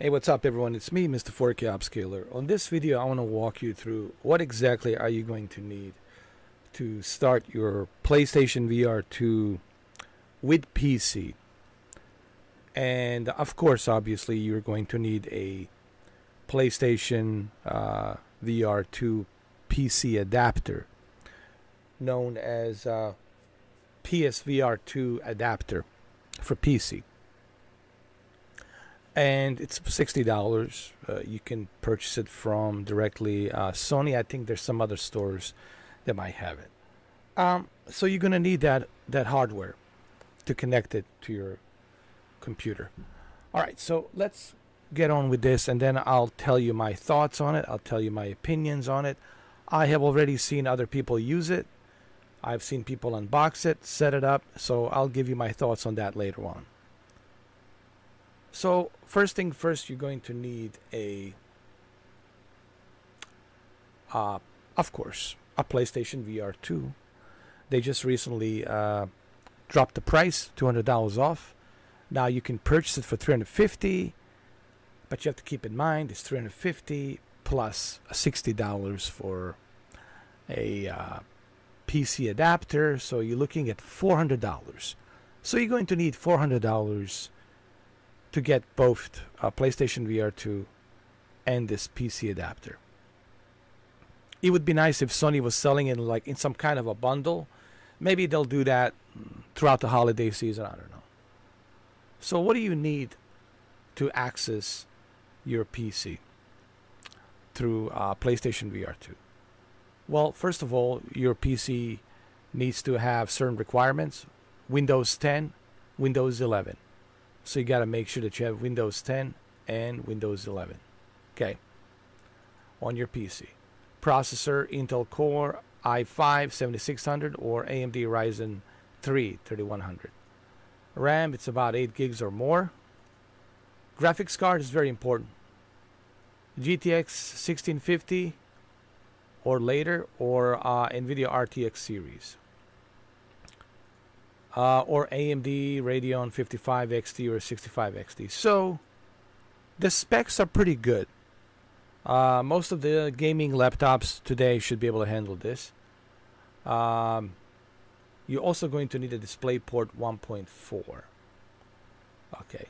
Hey, what's up everyone? It's me, Mr. 4K Upscaler. On this video, I want to walk you through what exactly are you going to need to start your PlayStation VR 2 with PC. And of course, obviously, you're going to need a PlayStation uh, VR 2 PC adapter known as uh, PSVR 2 adapter for PC and it's sixty dollars. Uh, you can purchase it from directly uh, Sony. I think there's some other stores that might have it. Um, so you're gonna need that that hardware to connect it to your computer. All right, so let's get on with this, and then I'll tell you my thoughts on it. I'll tell you my opinions on it. I have already seen other people use it. I've seen people unbox it, set it up, so I'll give you my thoughts on that later on. So first thing first, you're going to need a, uh, of course, a PlayStation VR 2. They just recently uh, dropped the price, $200 off. Now you can purchase it for 350 but you have to keep in mind it's 350 plus $60 for a uh, PC adapter. So you're looking at $400. So you're going to need $400 to get both uh, PlayStation VR 2 and this PC adapter. It would be nice if Sony was selling it like in some kind of a bundle. Maybe they'll do that throughout the holiday season. I don't know. So, what do you need to access your PC through uh, PlayStation VR 2? Well, first of all, your PC needs to have certain requirements Windows 10, Windows 11. So you got to make sure that you have Windows 10 and Windows 11. Okay. On your PC. Processor Intel Core i5 7600 or AMD Ryzen 3 3100. RAM it's about 8 gigs or more. Graphics card is very important. GTX 1650 or later or uh, NVIDIA RTX series uh, or AMD Radeon 55 XT or 65 XT. So the specs are pretty good. Uh, most of the gaming laptops today should be able to handle this. Um, you're also going to need a DisplayPort 1.4. Okay.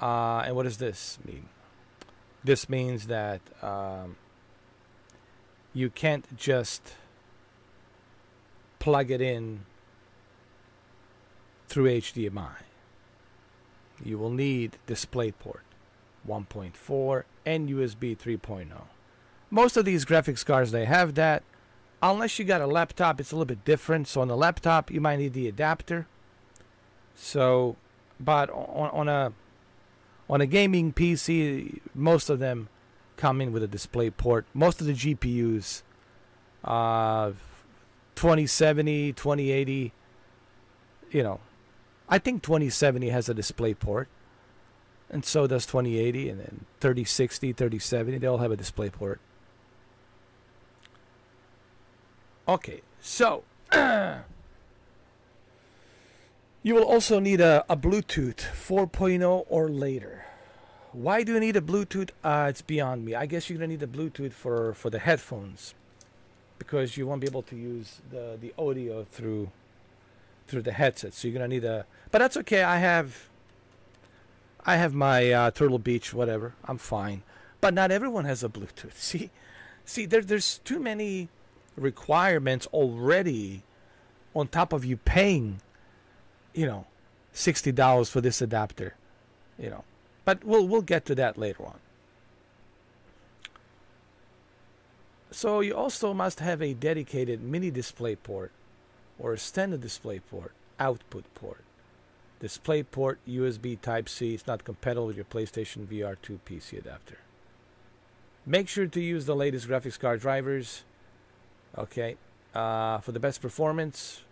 Uh, and what does this mean? This means that um, you can't just plug it in through HDMI. You will need DisplayPort 1.4 and USB 3.0. Most of these graphics cards they have that. Unless you got a laptop, it's a little bit different. So on the laptop, you might need the adapter. So, but on, on a on a gaming PC, most of them come in with a DisplayPort. Most of the GPUs, uh, 2070, 2080, you know, I think 2070 has a DisplayPort, and so does 2080, and then 3060, 3070. They all have a DisplayPort. Okay, so you will also need a, a Bluetooth 4.0 or later. Why do you need a Bluetooth? Uh, it's beyond me. I guess you're gonna need a Bluetooth for for the headphones because you won't be able to use the the audio through through the headset. So you're gonna need a, but that's okay. I have, I have my uh, Turtle Beach, whatever. I'm fine. But not everyone has a Bluetooth. See, see, there, there's too many requirements already, on top of you paying, you know, sixty dollars for this adapter, you know. But we'll we'll get to that later on. So you also must have a dedicated mini display port or a standard display port, output port. Display port USB Type C is not compatible with your PlayStation VR 2 PC adapter. Make sure to use the latest graphics card drivers. Okay, uh, for the best performance,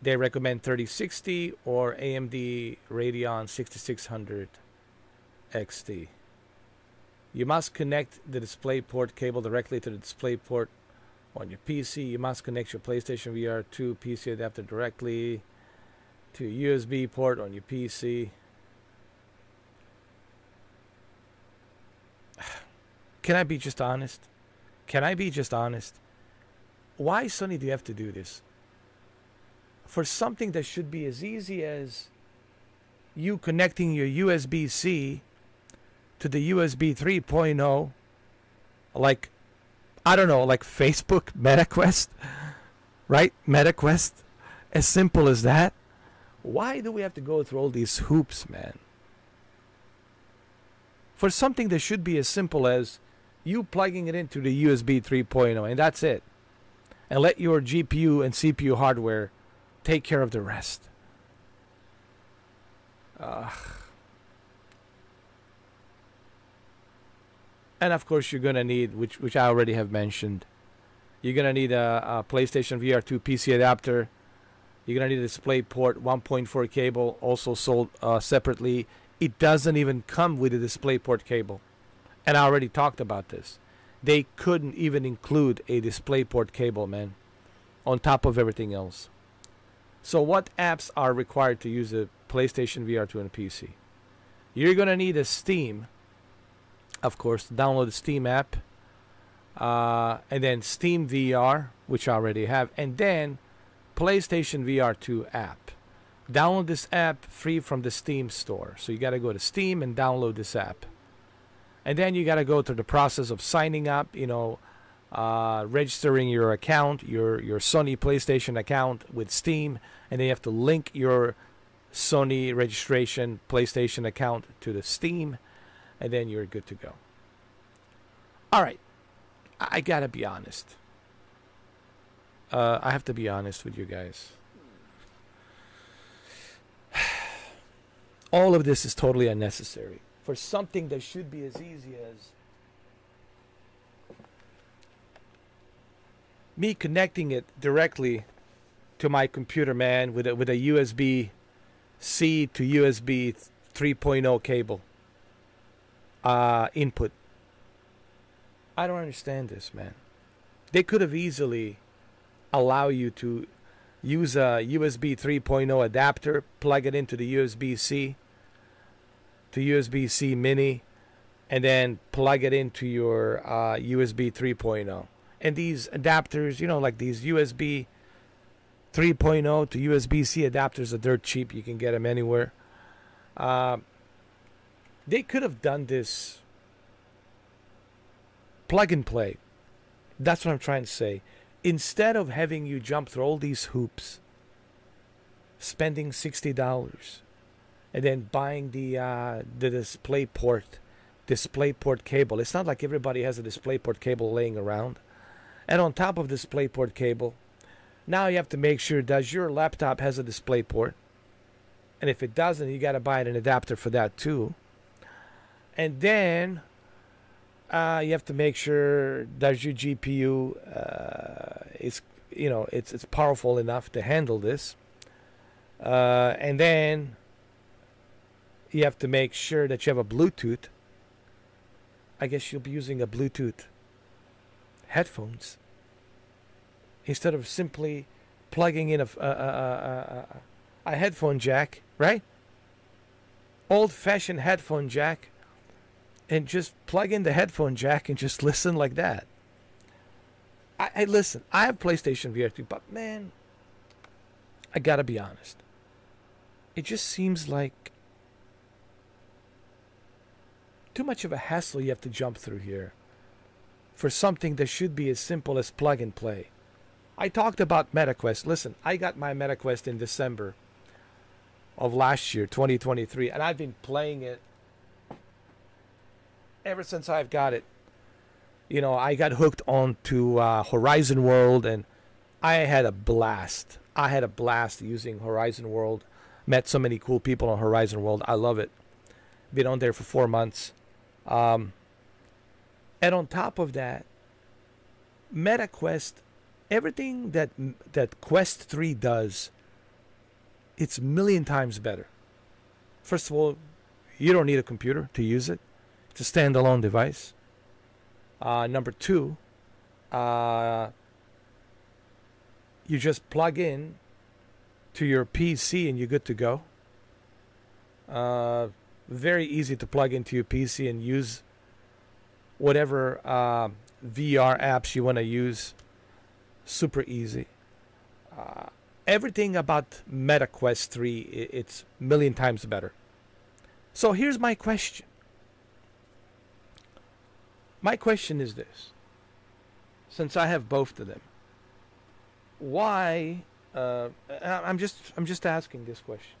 they recommend 3060 or AMD Radeon 6600 XT. You must connect the DisplayPort cable directly to the DisplayPort on your PC. You must connect your PlayStation VR 2 PC adapter directly to a USB port on your PC. can I be just honest? Can I be just honest? Why, Sony, do you have to do this? For something that should be as easy as you connecting your USB C to the USB 3.0, like, I don't know, like Facebook MetaQuest, right? MetaQuest, as simple as that. Why do we have to go through all these hoops, man? For something that should be as simple as you plugging it into the USB 3.0, and that's it. And let your GPU and CPU hardware take care of the rest. Ugh. And of course, you're gonna need, which which I already have mentioned, you're gonna need a, a PlayStation VR2 PC adapter. You're gonna need a DisplayPort 1.4 cable, also sold uh, separately. It doesn't even come with a DisplayPort cable, and I already talked about this. They couldn't even include a DisplayPort cable, man, on top of everything else. So, what apps are required to use a PlayStation VR2 and a PC? You're gonna need a Steam, of course. Download the Steam app, uh, and then Steam VR, which I already have, and then PlayStation VR2 app. Download this app free from the Steam store. So you got to go to Steam and download this app. And then you got to go through the process of signing up, you know, uh, registering your account, your your Sony PlayStation account with Steam, and then you have to link your Sony registration PlayStation account to the Steam, and then you're good to go. All right, I, I gotta be honest. Uh, I have to be honest with you guys. All of this is totally unnecessary for something that should be as easy as me connecting it directly to my computer, man, with a, with a USB C to USB 3.0 cable uh, input. I don't understand this, man. They could have easily allow you to use a USB 3.0 adapter, plug it into the USB C to USB C mini, and then plug it into your uh, USB 3.0. And these adapters, you know, like these USB 3.0 to USB C adapters are dirt cheap. You can get them anywhere. Uh, they could have done this plug and play. That's what I'm trying to say. Instead of having you jump through all these hoops, spending $60 and then buying the uh, the display port display port cable. It's not like everybody has a display port cable laying around. And on top of display port cable now you have to make sure does your laptop has a display port? And if it doesn't you got to buy an adapter for that too and then uh, you have to make sure that your GPU uh, is you know it's it's powerful enough to handle this, uh, and then you have to make sure that you have a Bluetooth. I guess you'll be using a Bluetooth headphones instead of simply plugging in a, a, a, a headphone jack, right? Old-fashioned headphone jack and just plug in the headphone jack and just listen like that. I, I listen. I have PlayStation VR 2, but man, I gotta be honest. It just seems like too much of a hassle you have to jump through here for something that should be as simple as plug and play. I talked about MetaQuest. Listen, I got my MetaQuest in December of last year, 2023, and I've been playing it ever since I've got it, you know, I got hooked onto uh, Horizon World, and I had a blast. I had a blast using Horizon World. Met so many cool people on Horizon World. I love it. Been on there for four months. Um, and on top of that, MetaQuest, everything that that Quest 3 does, it's a million times better. First of all, you don't need a computer to use it. It's a standalone device. Uh, number two, uh, you just plug in to your PC and you're good to go. Uh, very easy to plug into your PC and use whatever uh, VR apps you want to use. Super easy. Uh, everything about Meta Quest 3, it's million times better. So here's my question. My question is this. Since I have both of them, why uh, I'm just I'm just asking this question.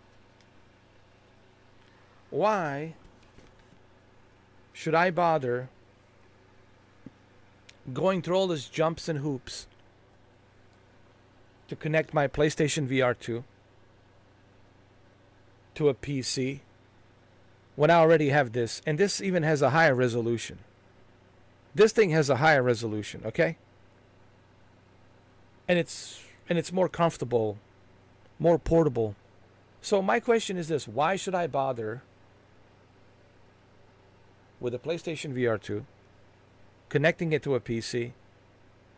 Why should I bother going through all these jumps and hoops to connect my PlayStation VR 2 to a PC when I already have this and this even has a higher resolution. This thing has a higher resolution, okay? And it's and it's more comfortable, more portable. So my question is this, why should I bother with a PlayStation VR 2 connecting it to a PC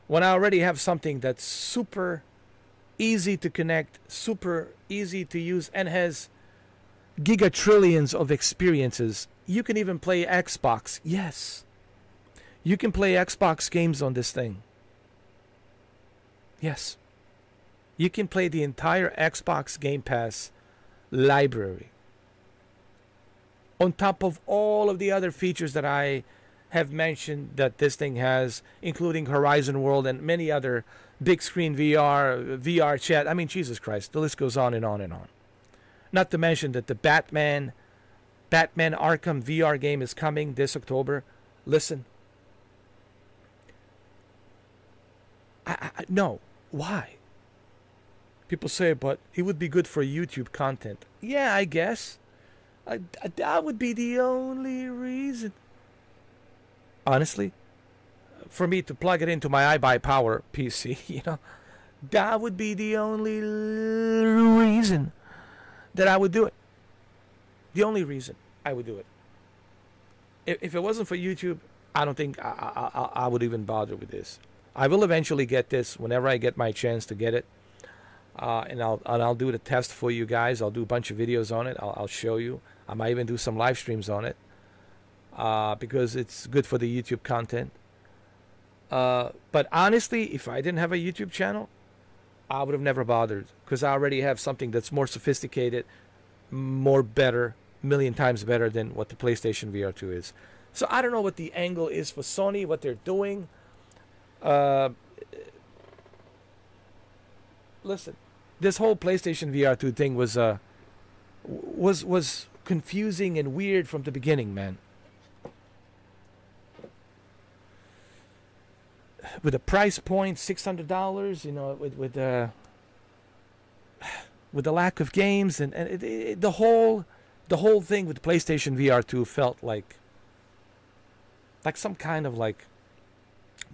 when I already have something that's super easy to connect, super easy to use, and has gigatrillions of experiences. You can even play Xbox. Yes. You can play Xbox games on this thing. Yes. You can play the entire Xbox Game Pass library. On top of all of the other features that I have mentioned that this thing has, including Horizon World and many other big screen VR, VR chat. I mean, Jesus Christ, the list goes on and on and on. Not to mention that the Batman, Batman Arkham VR game is coming this October. Listen, I, I, no, why? People say, but it would be good for YouTube content. Yeah, I guess. I, that would be the only reason honestly, for me to plug it into my iBuyPower PC, you know, that would be the only reason that I would do it. The only reason I would do it. If, if it wasn't for YouTube, I don't think I, I, I would even bother with this. I will eventually get this whenever I get my chance to get it. Uh, and I'll and I'll do the test for you guys. I'll do a bunch of videos on it. I'll, I'll show you. I might even do some live streams on it uh, because it's good for the YouTube content. Uh, but honestly, if I didn't have a YouTube channel, I would have never bothered because I already have something that's more sophisticated, more better, million times better than what the PlayStation VR 2 is. So I don't know what the angle is for Sony, what they're doing. Uh, listen, this whole PlayStation VR 2 thing was uh, was was confusing and weird from the beginning, man. with a price point six hundred dollars, you know, with with the uh, with the lack of games and and it, it, the whole the whole thing with PlayStation VR two felt like like some kind of like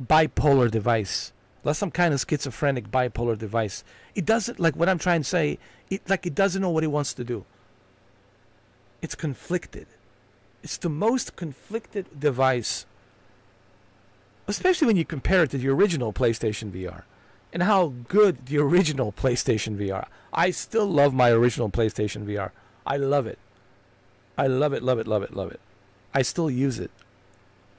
bipolar device, like some kind of schizophrenic bipolar device. It doesn't like what I'm trying to say. It like it doesn't know what it wants to do. It's conflicted. It's the most conflicted device especially when you compare it to the original PlayStation VR and how good the original PlayStation VR. I still love my original PlayStation VR. I love it. I love it, love it, love it, love it. I still use it.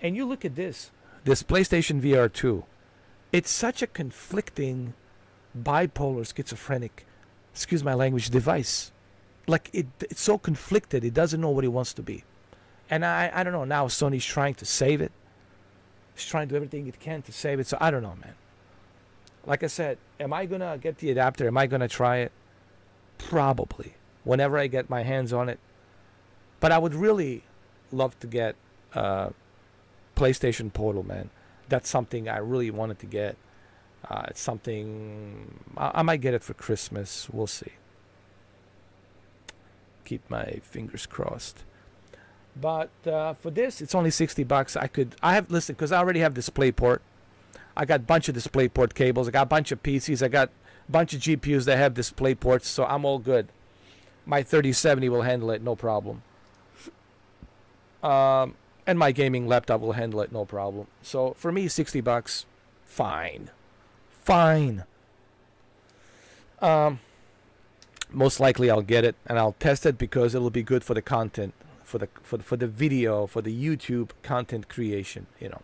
And you look at this, this PlayStation VR 2. It's such a conflicting, bipolar, schizophrenic, excuse my language, device. Like it, it's so conflicted. It doesn't know what it wants to be. And I, I don't know. Now Sony's trying to save it. He's trying to do everything it can to save it. So I don't know, man. Like I said, am I gonna get the adapter? Am I gonna try it? Probably. Whenever I get my hands on it. But I would really love to get uh, PlayStation Portal, man. That's something I really wanted to get. Uh, it's something I, I might get it for Christmas. We'll see. Keep my fingers crossed. But uh, for this, it's only 60 bucks. I could, I have, listen, because I already have DisplayPort. I got a bunch of DisplayPort cables. I got a bunch of PCs. I got a bunch of GPUs that have DisplayPorts, so I'm all good. My 3070 will handle it, no problem. Um, and my gaming laptop will handle it, no problem. So for me, 60 bucks, fine. Fine. Um, most likely I'll get it and I'll test it because it'll be good for the content for the for for the video for the YouTube content creation. You know.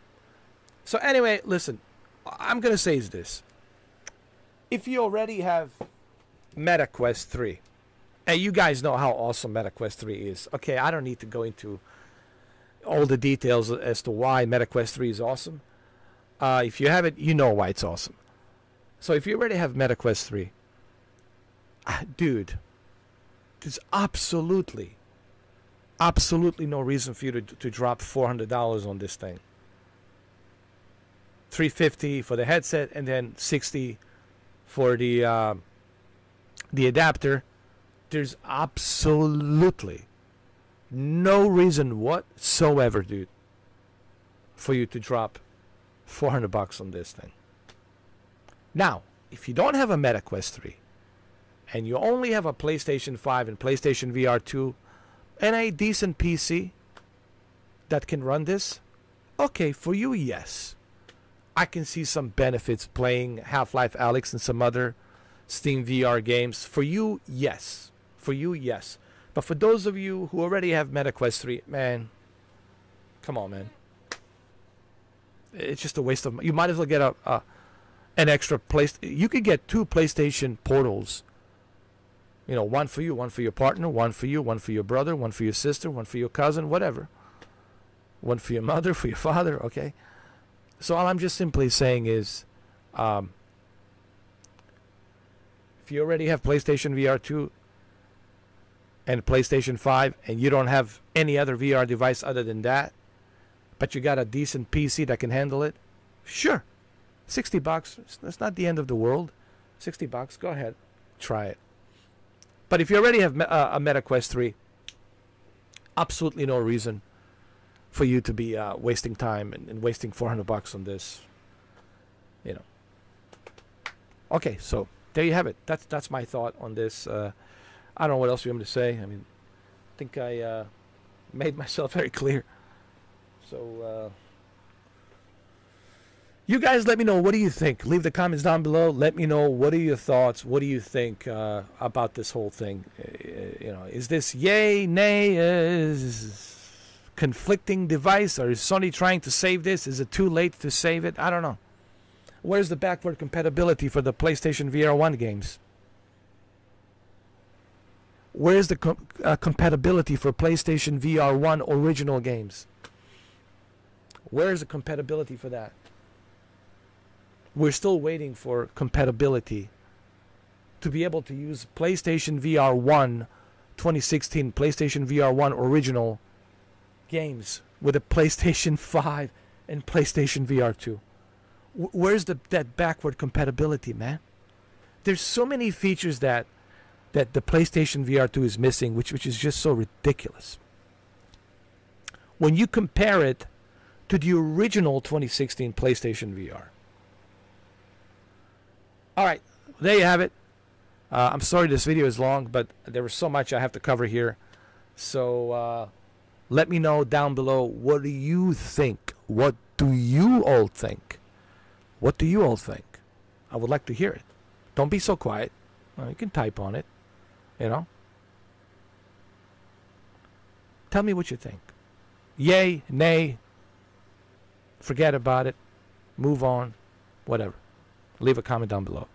So anyway, listen, I'm gonna say is this: if you already have MetaQuest three, and you guys know how awesome MetaQuest three is. Okay, I don't need to go into all the details as to why MetaQuest 3 is awesome. Uh, if you have it, you know why it's awesome. So if you already have MetaQuest 3, uh, dude, there's absolutely, absolutely no reason for you to, to drop $400 on this thing. 350 for the headset and then 60 for the uh, the adapter. There's absolutely no reason whatsoever, dude, for you to drop 400 bucks on this thing. Now, if you don't have a MetaQuest 3 and you only have a PlayStation 5 and PlayStation VR 2 and a decent PC that can run this, okay, for you, yes. I can see some benefits playing Half Life Alyx and some other Steam VR games. For you, yes. For you, yes. But for those of you who already have MetaQuest 3, man, come on, man. It's just a waste of money. You might as well get a, a an extra place. You could get two PlayStation portals. You know, one for you, one for your partner, one for you, one for your brother, one for your sister, one for your cousin, whatever. One for your mother, for your father, okay? So all I'm just simply saying is, um, if you already have PlayStation VR 2, and PlayStation 5 and you don't have any other VR device other than that, but you got a decent PC that can handle it, sure. 60 bucks, that's not the end of the world. 60 bucks, go ahead. Try it. But if you already have uh, a MetaQuest 3, absolutely no reason for you to be uh, wasting time and, and wasting 400 bucks on this. You know. Okay, so there you have it. That's that's my thought on this. Uh, I don't know what else you want me to say. I mean, I think I uh, made myself very clear. So, uh, you guys let me know what do you think. Leave the comments down below. Let me know what are your thoughts. What do you think uh, about this whole thing? Uh, you know, is this yay, nay, is conflicting device, or is Sony trying to save this? Is it too late to save it? I don't know. Where's the backward compatibility for the PlayStation VR 1 games? Where's the com uh, compatibility for PlayStation VR 1 original games? Where's the compatibility for that? We're still waiting for compatibility to be able to use PlayStation VR 1 2016 PlayStation VR 1 original games with a PlayStation 5 and PlayStation VR 2. where's the that backward compatibility, man? There's so many features that that the PlayStation VR 2 is missing, which which is just so ridiculous. When you compare it to the original 2016 PlayStation VR. All right, there you have it. Uh, I'm sorry this video is long, but there was so much I have to cover here. So uh, let me know down below what do you think? What do you all think? What do you all think? I would like to hear it. Don't be so quiet. Well, you can type on it. You know? Tell me what you think. Yay, nay, forget about it, move on, whatever. Leave a comment down below.